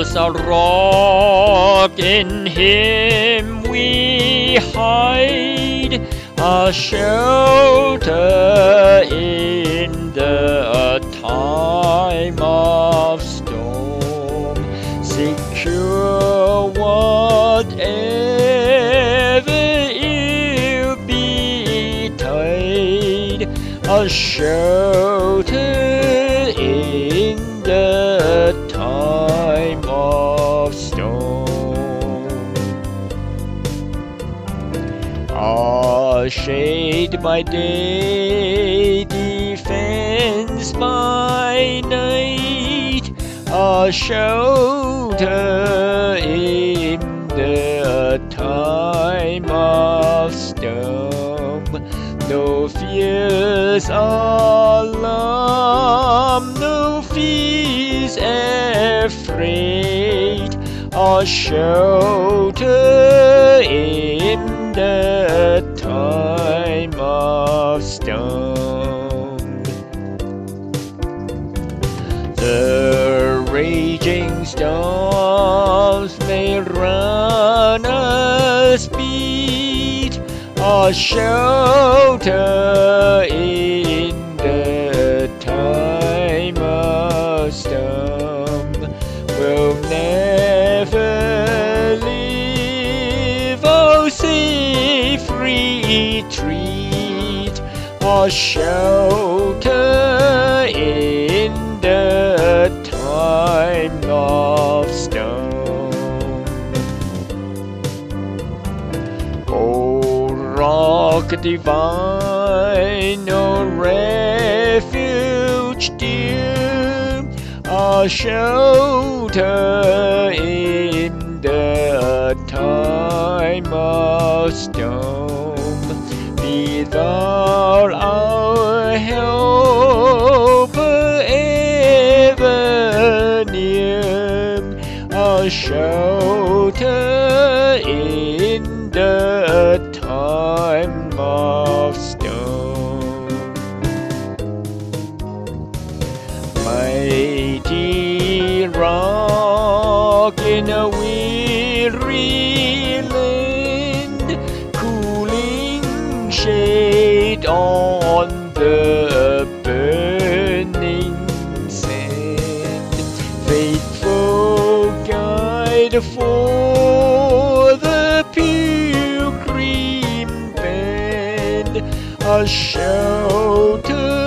as a rock in him we hide, a shelter in the time of storm, secure whatever ill betide, a shelter A shade by day, defense by night, a shelter in the time of storm. No fears alarm, no fears afraid, a shelter in the raging storms may run us beat, a shelter in the time of storm will never leave. Oh, safe retreat, a shelter in the time of storm. O rock divine, O refuge dear, a shelter in the time of storm. Be thou our helper in the time of storm. Mighty rock in a weary land, cooling shade on the burning sand, faithful guide for a shelter